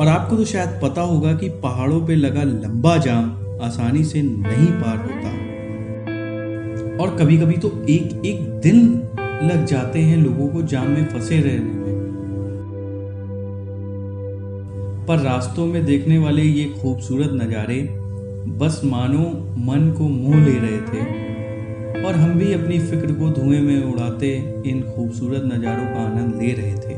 और आपको तो शायद पता होगा कि पहाड़ों पे लगा लंबा जाम आसानी से नहीं पार होता। और कभी कभी तो एक एक दिन लग जाते हैं लोगों को जाम में फंसे रहने में। पर रास्तों में देखने वाले ये खूबसूरत नज़ारे बस मानो मन को मोह ले रहे थे। और हम भी अपनी फ़िक्र को धुएँ में उड़ाते इन खूबसूरत नज़ारों का आनंद ले रहे थे।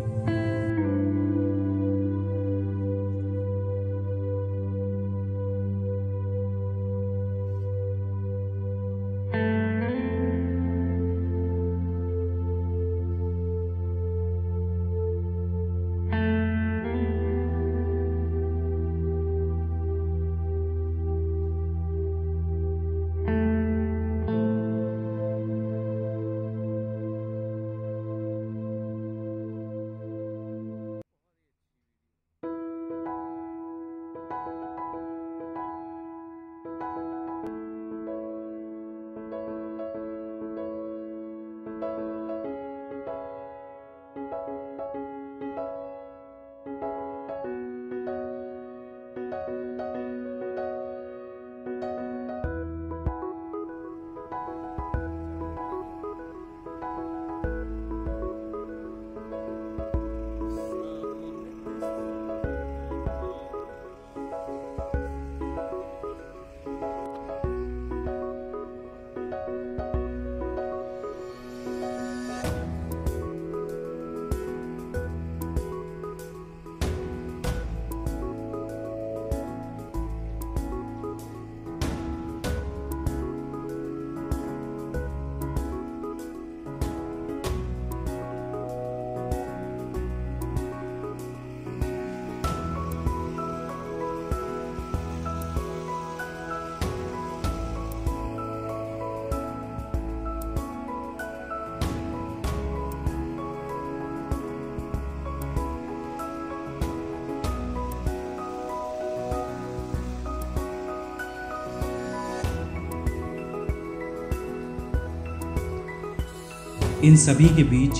इन सभी के बीच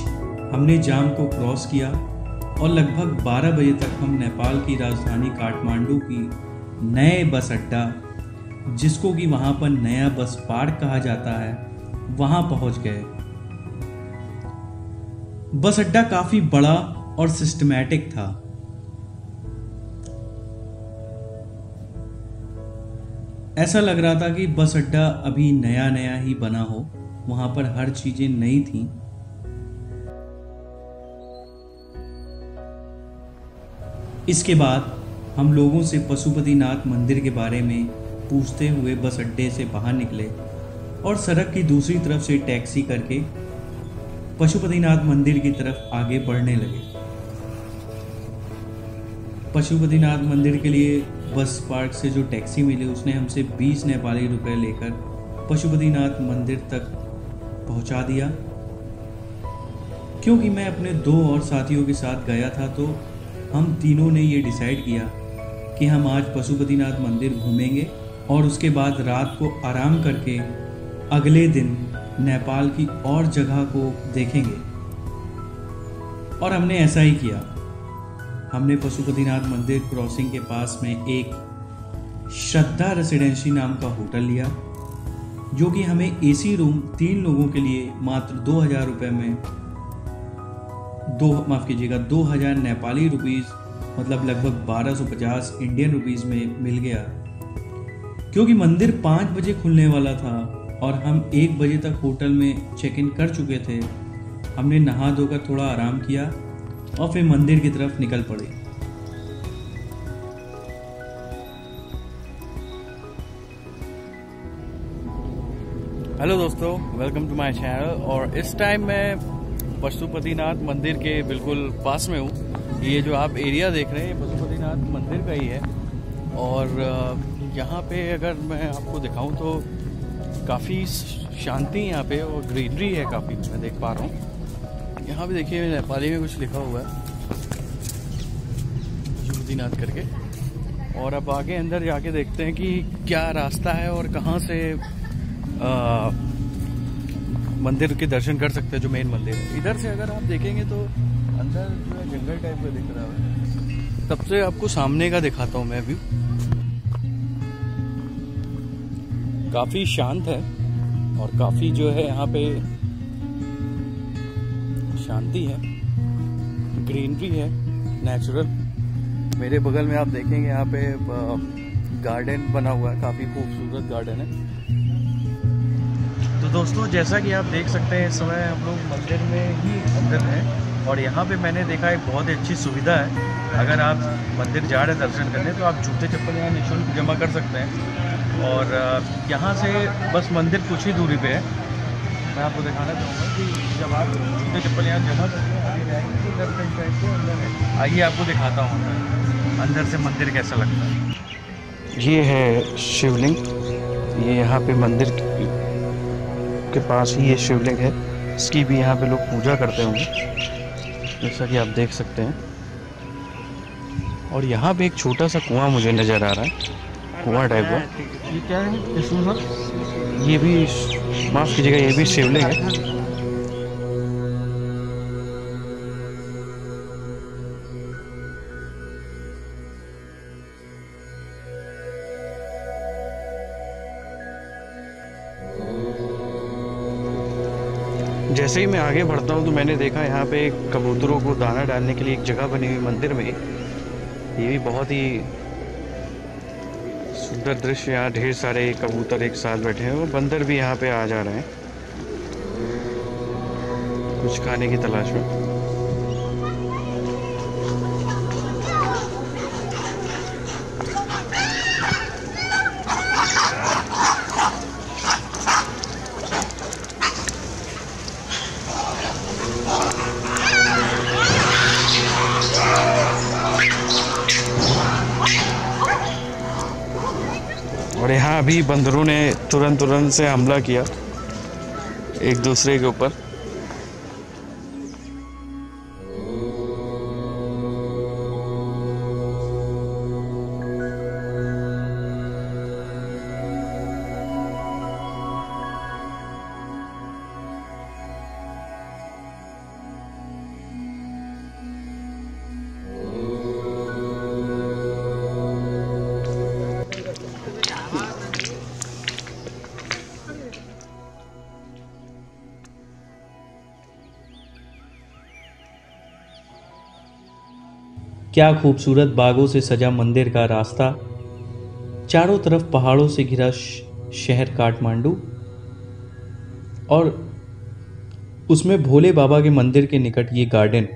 हमने जाम को क्रॉस किया और लगभग 12 बजे तक हम नेपाल की राजधानी काठमांडू की नए बस अड्डा, जिसको कि वहाँ पर नया बस पार्क कहा जाता है, वहाँ पहुँच गए। बस अड्डा काफ़ी बड़ा और सिस्टमैटिक था। ऐसा लग रहा था कि बस अड्डा अभी नया नया ही बना हो। वहाँ पर हर चीज़ें नई थी। इसके बाद हम लोगों से पशुपतिनाथ मंदिर के बारे में पूछते हुए बस अड्डे से बाहर निकले और सड़क की दूसरी तरफ़ से टैक्सी करके पशुपतिनाथ मंदिर की तरफ़ आगे बढ़ने लगे। पशुपतिनाथ मंदिर के लिए बस पार्क से जो टैक्सी मिली, उसने हमसे 20 नेपाली रुपए लेकर पशुपतिनाथ मंदिर तक पहुँचा दिया। क्योंकि मैं अपने दो और साथियों के साथ गया था तो हम तीनों ने ये डिसाइड किया कि हम आज पशुपतिनाथ मंदिर घूमेंगे और उसके बाद रात को आराम करके अगले दिन नेपाल की और जगह को देखेंगे। और हमने ऐसा ही किया। हमने पशुपतिनाथ मंदिर क्रॉसिंग के पास में एक श्रद्धा रेसिडेंसी नाम का होटल लिया। जो कि हमें एसी रूम तीन लोगों के लिए मात्र दो हज़ार रुपये में दो, माफ़ कीजिएगा, दो हज़ार नेपाली रुपीज़ मतलब लगभग बारह सौ पचास इंडियन रुपीज़ में मिल गया। क्योंकि मंदिर पाँच बजे खुलने वाला था और हम एक बजे तक होटल में चेक इन कर चुके थे, हमने नहा धोकर थोड़ा आराम किया और फिर मंदिर की तरफ़ निकल पड़े। हेलो दोस्तों. वेलकम टू माय चैनल और इस टाइम मैं पशुपतिनाथ मंदिर के बिल्कुल पास में हूँ. ये जो आप एरिया देख रहे हैं, ये पशुपतिनाथ मंदिर का ही है. और यहाँ पे अगर मैं आपको दिखाऊँ तो काफ़ी शांति यहाँ पे और ग्रीनरी है काफ़ी, मैं देख पा रहा हूँ. यहाँ पे देखिए, नेपाली में कुछ लिखा हुआ है. पशुपतिनाथ करके. और अब आगे अंदर जाके देखते हैं कि क्या रास्ता है और कहाँ से मंदिर के दर्शन कर सकते हैं, जो मेन मंदिर है। इधर से अगर आप देखेंगे तो अंदर जो है जंगल टाइप का दिख रहा है। तब से आपको सामने का दिखाता हूँ मैं व्यू काफ़ी शांत है और काफ़ी जो है यहाँ पे शांति है। ग्रीनरी है नेचुरल मेरे बगल में आप देखेंगे यहाँ पे गार्डन बना हुआ है, काफ़ी खूबसूरत गार्डन है। तो दोस्तों, जैसा कि आप देख सकते हैं, इस समय हम लोग मंदिर में ही अंदर हैं और यहाँ पे मैंने देखा एक बहुत ही अच्छी सुविधा है। अगर आप मंदिर जा रहे हैं दर्शन करने तो आप जूते चप्पल यहाँ निःशुल्क जमा कर सकते हैं। और यहाँ से बस मंदिर कुछ ही दूरी पे है। मैं आपको दिखाना चाहूँगा कि जब आप जूते चप्पल यहाँ जमा करते तो आइए आपको दिखाता हूँ अंदर से मंदिर कैसा लगता है। ये है शिवलिंग। ये यहाँ पे मंदिर के पास ही ये शिवलिंग है। इसकी भी यहाँ पे लोग पूजा करते होंगे। जैसा कि आप देख सकते हैं। और यहाँ पे एक छोटा सा कुआँ मुझे नज़र आ रहा है। कुआँ टाइप का। ये क्या है? ये भी माफ़ कीजिएगा ये भी शिवलिंग है। जैसे ही मैं आगे बढ़ता हूँ तो मैंने देखा यहाँ पे कबूतरों को दाना डालने के लिए एक जगह बनी हुई मंदिर में। ये भी बहुत ही सुंदर दृश्य यहाँ ढेर सारे कबूतर एक साथ बैठे हैं और बंदर भी यहाँ पे आ जा रहे हैं। कुछ खाने की तलाश में। अभी बंदरों ने तुरंत तुरंत से हमला किया एक दूसरे के ऊपर। क्या खूबसूरत बागों से सजा मंदिर का रास्ता? चारों तरफ़ पहाड़ों से घिरा शहर काठमांडू। और उसमें भोले बाबा के मंदिर के निकट ये गार्डन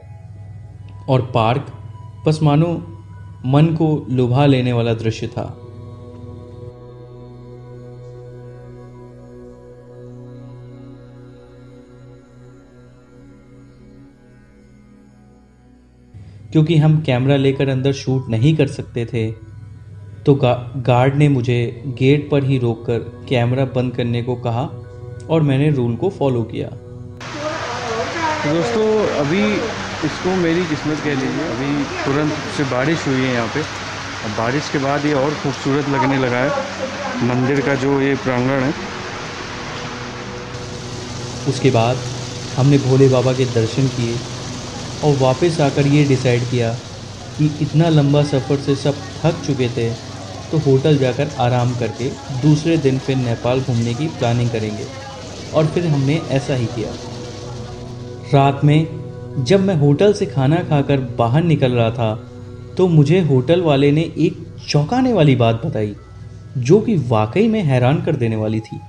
और पार्क, बस मानो मन को लुभा लेने वाला दृश्य था। क्योंकि हम कैमरा लेकर अंदर शूट नहीं कर सकते थे तो गा, गार्ड ने मुझे गेट पर ही रोककर कैमरा बंद करने को कहा और मैंने रूल को फॉलो किया। तो दोस्तों अभी इसको मेरी किस्मत कह लीजिए अभी तुरंत से बारिश हुई है यहाँ पे। और बारिश के बाद ये और खूबसूरत लगने लगा है मंदिर का जो ये प्रांगण है। उसके बाद हमने भोले बाबा के दर्शन किए। और वापस आकर ये डिसाइड किया कि इतना लंबा सफ़र से सब थक चुके थे तो होटल जाकर आराम करके दूसरे दिन फिर नेपाल घूमने की प्लानिंग करेंगे। और फिर हमने ऐसा ही किया। रात में जब मैं होटल से खाना खाकर बाहर निकल रहा था तो मुझे होटल वाले ने एक चौंकाने वाली बात बताई, जो कि वाकई में हैरान कर देने वाली थी।